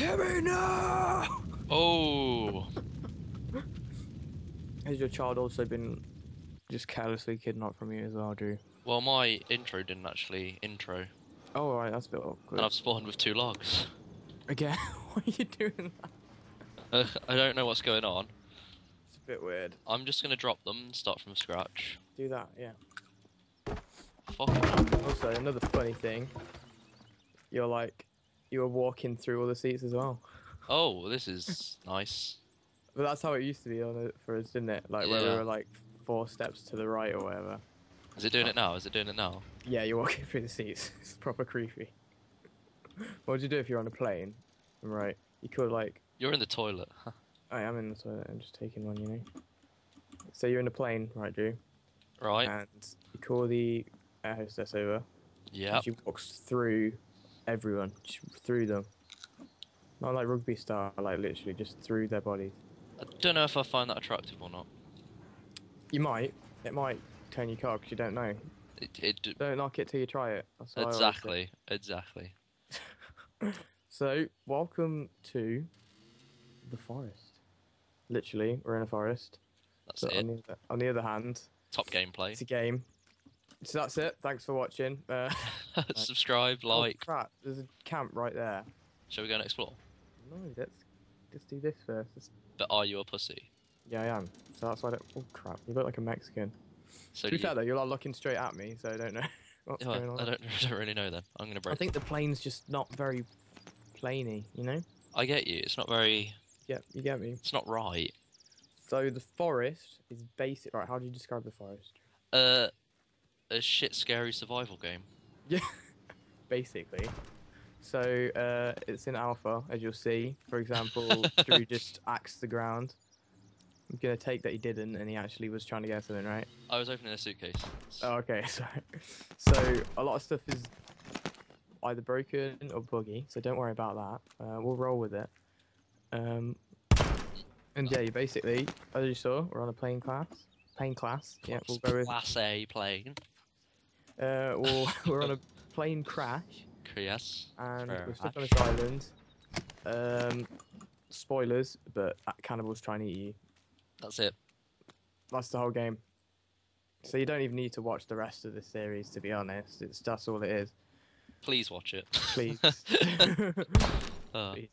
Timmy, no! Oh, Has your child also been just carelessly kidnapped from you as well, Drew? well, my intro didn't actually intro, Oh, alright, that's a bit awkward. and I've spawned with two logs. Again, why are you doing that? Uh, I don't know what's going on. It's a bit weird. I'm just gonna drop them and start from scratch. Do that, yeah. Fuck. Also, another funny thing, you're like, you were walking through all the seats as well. Oh, this is nice. But that's how it used to be on it for us, didn't it? Like where we Yeah. were like four steps to the right or whatever. Is it doing it now? Is it doing it now? Yeah, you're walking through the seats. It's proper creepy. what would you do if you're on a plane? Right, you could like, You're in the toilet. I am in the toilet. I'm just taking one, you know. So you're in a plane, right, Drew? right? And you call the air hostess over. Yeah. She walks through everyone, just through them. Not like rugby style, like literally just through their bodies. I don't know if I find that attractive or not. You might. It might turn your car 'cause you don't know. It, it d- Don't knock it till you try it. That's what I always say. exactly, exactly. So, welcome to the forest. Literally, we're in a forest. That's But it. on the, other- on the other hand, Top gameplay. it's a game. So that's it. Thanks for watching. Uh, Subscribe, oh, like. crap! There's a camp right there. Shall we go and explore? No, let's just do this first. Let's- But are you a pussy? Yeah, I am. So that's why. I don't... Oh crap! You look like a Mexican. So to be you- fair though, you're not looking straight at me, so I don't know what's Yeah, going on. I don't, I don't really know then. I'm gonna break. I think the plane's just not very planey. You know? I get you. It's not very. Yeah, you get me. It's not right. So the forest is basic. Right? How do you describe the forest? Uh, a shit scary survival game. Yeah, basically. So uh, it's in alpha, as you'll see. For example, Drew just axed the ground. I'm gonna take that he didn't, and he actually was trying to get something right. I was opening a suitcase. Oh, okay. So, so a lot of stuff is either broken or buggy. So don't worry about that. Uh, we'll roll with it. Um, and yeah, you basically, as you saw, we're on a plane class. Plane class. Yeah, we'll go with. Class A plane. Uh, we'll, we're on a plane crash. Yes. and we're stuck on this island. Um, spoilers, but cannibals trying to eat you. That's it. That's the whole game. So you don't even need to watch the rest of the series, to be honest. It's that's all it is. Please watch it. Please. Uh, Please.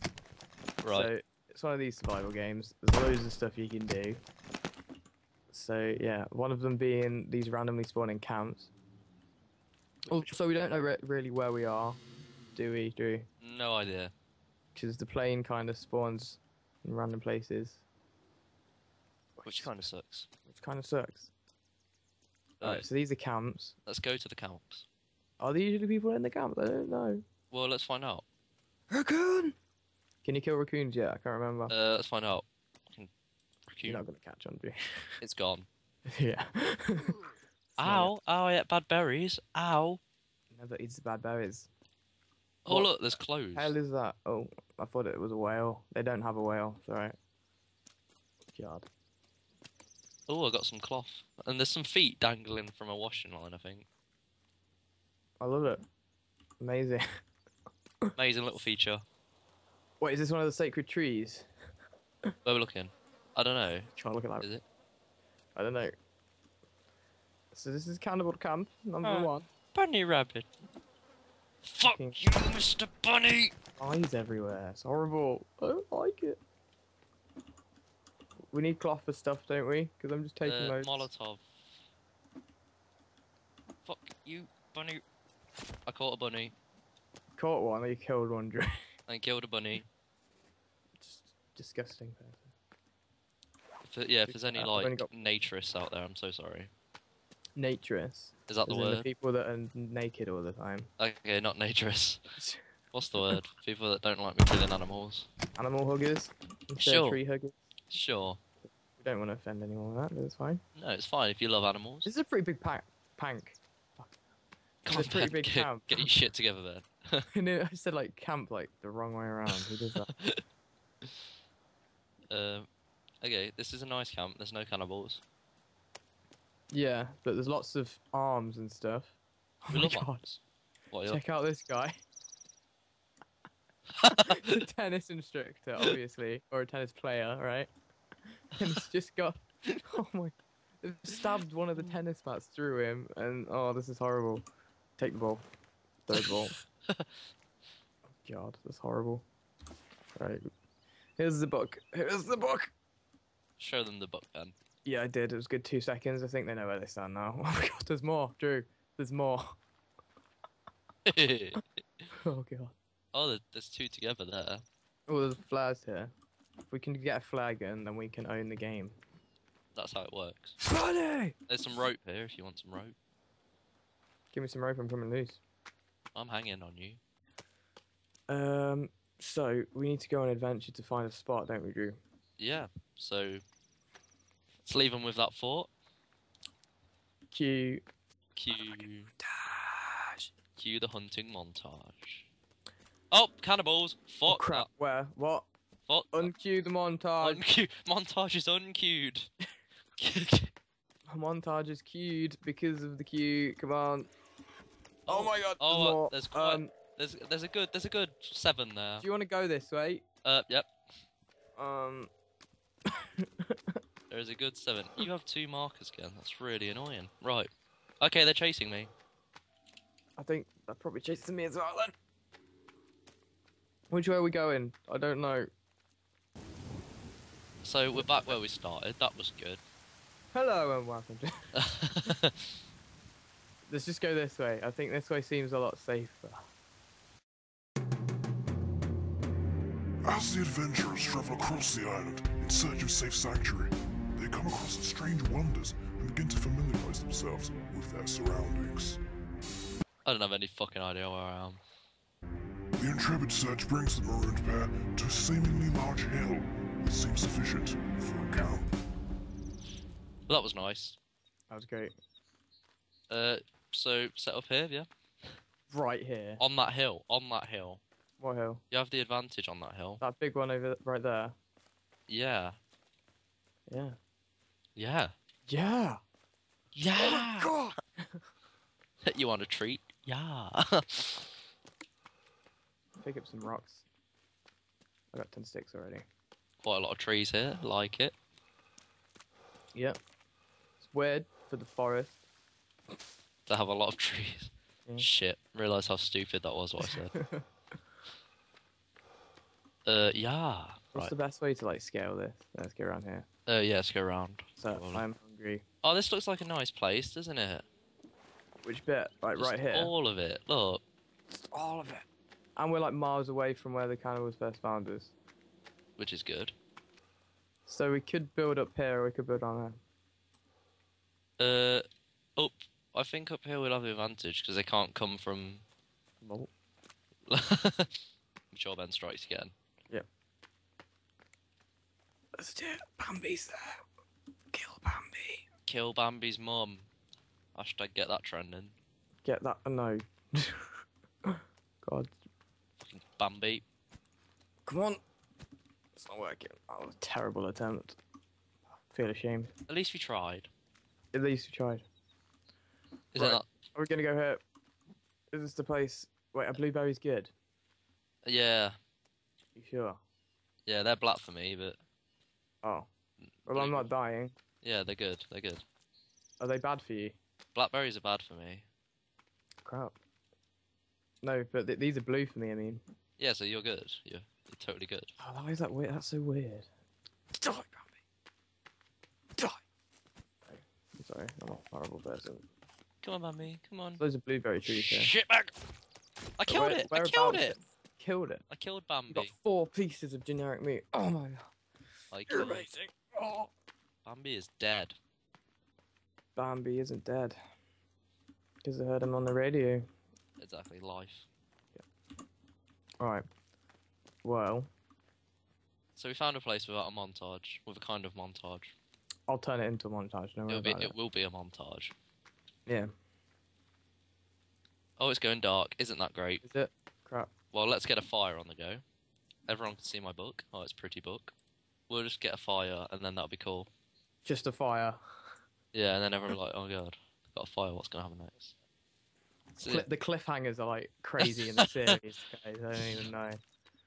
right. So it's one of these survival games. There's loads of stuff you can do. So yeah, one of them being these randomly spawning camps. Oh, so we don't know re- really where we are, do we? Do we? no idea. because the plane kind of spawns in random places, Which kind of sucks. which kind of sucks. Uh, Alright, so these are camps. Let's go to the camps. Are there usually people in the camps? I don't know. Well, let's find out. Raccoon! Can you kill raccoons yet? I can't remember. Uh, let's find out. Fucking You're not gonna catch on, do It's gone. yeah. Ow! Ow! I ate bad berries. Ow! Never eats the bad berries. Oh What look, there's clothes. Hell is that? Oh, I thought it was a whale. They don't have a whale. It's alright. God. Oh, I got some cloth, and there's some feet dangling from a washing line. I think. I love it. Amazing. Amazing little feature. Wait, is this one of the sacred trees? Where we're looking. I don't know. Try to look at that. Is it? I don't know. So this is Cannibal Camp number Oh. one. Bunny rabbit. Fuck Fucking- you, Mr. Bunny. Eyes everywhere. It's horrible. I don't like it. We need cloth for stuff, don't we? Because I'm just taking Uh, loads. Molotov. Fuck you, bunny. I caught a bunny. Caught one, or you killed one, Drew. I killed a bunny. just disgusting person. If, yeah, if there's any Uh, like got- naturists out there, I'm so sorry. Naturist. Is that the word? people that are naked all the time. Okay, not naturists. What's the word? People that don't like me killing animals. Animal huggers. Sure. tree huggers. Sure. We don't want to offend anyone with that, but it's fine. No, it's fine if you love animals. This is a pretty big pack. Pank. Come it's a pretty on, big get, camp. get your shit together then I said like camp like the wrong way around. Who does that? Um, okay, this is a nice camp. There's no cannibals. Yeah, but there's lots of arms and stuff. Oh We my god. arms. What? Check out this guy. a tennis instructor, obviously, or a tennis player, right? And he's just got, oh my, they've stabbed one of the tennis mats through him, and oh, this is horrible. Take the ball. Third ball. oh, God, that's horrible. Right. Here's the book. Here's the book. Show them the book, Ben. Yeah, I did. It was good two seconds. I think they know where they stand now. Oh my God, there's more, Drew. There's more. Oh God. oh, there's two together there. Oh, there's flags here. If we can get a flag in, then we can own the game. That's how it works. Buddy! There's some rope here if you want some rope. Give me some rope. I'm coming loose. I'm hanging on you. Um. So we need to go on an adventure to find a spot, don't we, Drew? Yeah. So let's leave them with that thought. Cue. Cue, Dash. cue the hunting montage. Oh, cannibals! Oh Fuck crap! Where? What? Fuck. Uncue the montage. Uncue. Montage is uncued. montage is queued because of the queue. Come on. Oh my God! Oh, there's uh, more. there's quite- Um, there's there's a good there's a good seven there. do you want to go this way? Uh, yep. Um. There is a good seven. You have two markers again. That's really annoying. Right. Okay, they're chasing me. I think they're probably chasing me as well then. Which way are we going? I don't know. So we're back where we started. That was good. Hello and welcome to. Let's just go this way. I think this way seems a lot safer. As the adventurers travel across the island in search of safe sanctuary, they come across strange wonders and begin to familiarize themselves with their surroundings. I don't have any fucking idea where I am. The intrepid search brings the marooned pair to a seemingly large hill that seems sufficient for a camp. But that was nice. That was great. Uh, so set up here, yeah. Right here. On that hill. On that hill. What hill? You have the advantage on that hill. That big one over th- right there. Yeah. Yeah. Yeah. Yeah. Yeah. God. you want a treat? Yeah. Pick up some rocks. I got ten sticks already. Quite a lot of trees here. Like it. Yep. It's weird for the forest. They have a lot of trees. Yeah. Shit. Realise how stupid that was what I said. uh, yeah. What's Right. the best way to like scale this? Let's get around here. Uh, yeah, let's go round. So Probably. I'm hungry. Oh, this looks like a nice place, doesn't it? Which bit? Like Just right here. All of it. Look. Just all of it. And we're like miles away from where the cannibals first found us. Which is good. So we could build up here or we could build on Uh, up. I think up here we'll have the advantage because they can't come from. there. Lol. I'm sure Ben strikes again. Let's do it. Bambi's there. Kill Bambi. Kill Bambi's mum. Hashtag get that trending. Get that. uh, No. God. Fucking Bambi. Come on. It's not working. Oh, terrible attempt. feel ashamed. At least we tried. At least we tried. Isn't Right. that? Are we gonna go here? Is this the place? Wait, a blueberry's good. Yeah. You sure? Yeah, they're black for me, but Oh. Well, I'm not dying. yeah, they're good. They're good. Are they bad for you? Blackberries are bad for me. Crap. No, but th- these are blue for me. I mean. Yeah, so you're good. You're, you're totally good. Oh, why is that weird? That's so weird. Die, Bambi. Die. No, I'm sorry. I'm a horrible person. Come on, Bambi. Come on. Those are blueberry tree here. Shit back. I killed where- it. I killed whereabouts it. Killed it. I killed You got four pieces of generic meat. Oh my god. I You're uh, amazing. Oh. Bambi is dead. Bambi isn't dead. Because I heard him on the radio. Exactly. Life. Alright. Well, So we found a place without a montage, with a kind of montage. I'll turn it into a montage. Don't It'll be, it. it will be a montage. Yeah. Oh, it's going dark. Isn't that great? Is it? Crap. Well, let's get a fire on the go. Everyone can see my book. Oh, it's a pretty book. We'll just get a fire, and then that'll be cool. Just a fire. Yeah, and then everyone's like, oh god, got a fire. What's gonna happen next? So, Cli- the cliffhangers are like crazy in the series, guys. I don't even know.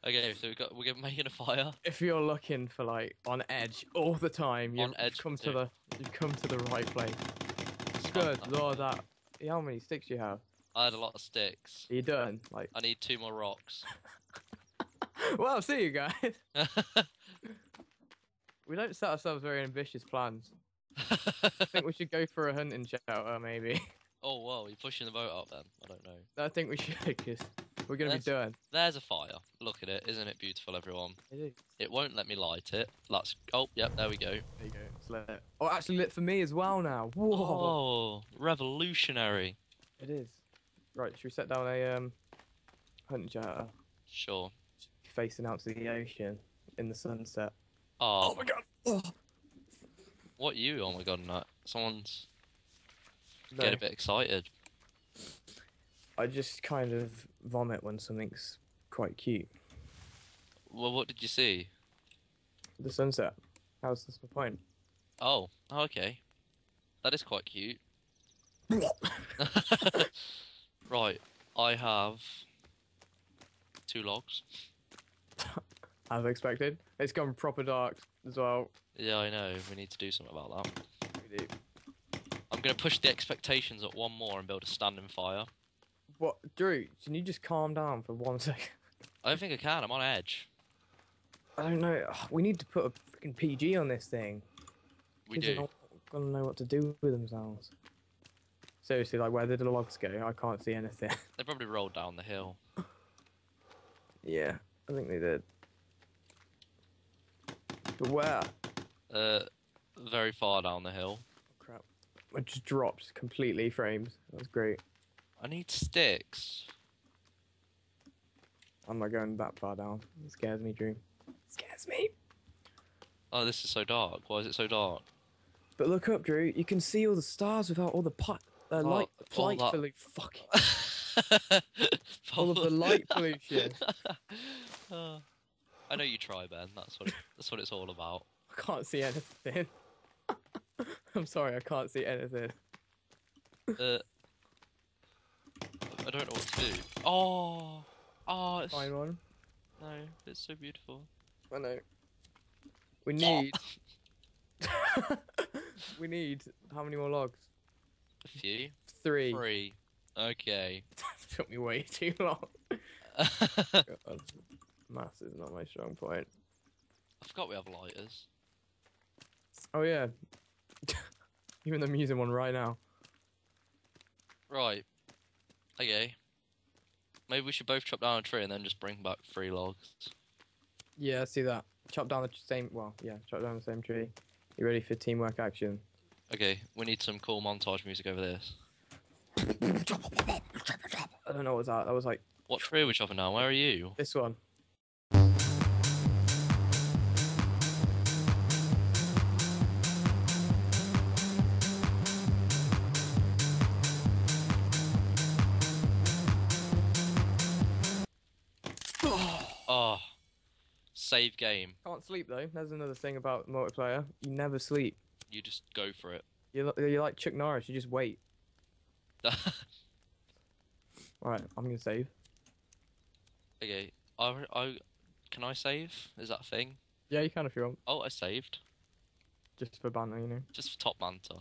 Okay, so we got we're making a fire. If you're looking for like on edge all the time, you edge, come to dude. the you come to the right place. It's Good fun. lord, that. How many sticks do you have? I had a lot of sticks. Are you done? Like, I need two more rocks. well, see you guys. We don't set ourselves very ambitious plans. I think we should go for a hunting shelter, maybe. oh whoa, you're pushing the boat up then? I don't know. I think we should, because we're gonna be done. There's a fire. Look at it. Isn't it beautiful, everyone? It is. It won't let me light it. Let's. Oh, yep. There we go. There you go. It's lit. Oh, actually lit for me as well now. Whoa. Oh, revolutionary. It is. Right, should we set down a um hunting shelter Sure. facing out to the ocean in the sunset? Oh. oh, my god. Oh. what you? Oh my god, no. Someone's No, getting a bit excited. I just kind of vomit when something's quite cute. Well, what did you see? The sunset. How's this the point? Oh, oh, okay. That is quite cute. right, I have two logs. As expected. It's gone proper dark as well. Yeah, I know. We need to do something about that. We do. I'm gonna push the expectations up one more and build a standing fire. What, Drew? Can you just calm down for one second? I don't think I can. I'm on edge. I don't know. Ugh, We need to put a freaking PG on this thing. We Kids are do. not gonna know what to do with themselves. Seriously, like where did the logs go? I can't see anything. They probably rolled down the hill. yeah, I think they did. Where? Uh, very far down the hill. Crap. I just dropped completely frames. That was great. I need sticks. I'm not going that far down. It scares me, Drew. scares me. Oh, this is so dark. Why is it so dark? But look up, Drew. You can see all the stars without all the pi- uh, light, all light that- pollution. Fuck. All of the light pollution. Uh, I know you try, Ben. That's what that's what it's all about. I can't see anything. I'm sorry, I can't see anything. Uh, I don't know what to do. Oh, oh, it's, Fine one. no, it's so beautiful. I know. We need. we need how many more logs? A few, Three. three. Okay. Took me way too long. Mass is not my strong point. I forgot we have lighters. Oh yeah. Even though I'm using one right now. Right. Okay. Maybe we should both chop down a tree and then just bring back three logs. Yeah, I see that. Chop down the same. Well, yeah, chop down the same tree. You ready for teamwork action? Okay, we need some cool montage music over this. I don't know what was that. That was like What tree are we chopping down? Where are you? this one. Oh, save game. Can't sleep though. There's another thing about multiplayer. You never sleep. You just go for it. You're, you're like Chuck Norris. You just wait. Alright, I'm gonna save. okay, I, I, can I save? Is that a thing? Yeah, you can if you want. Oh, I saved. Just for banter, you know. Just for top banter.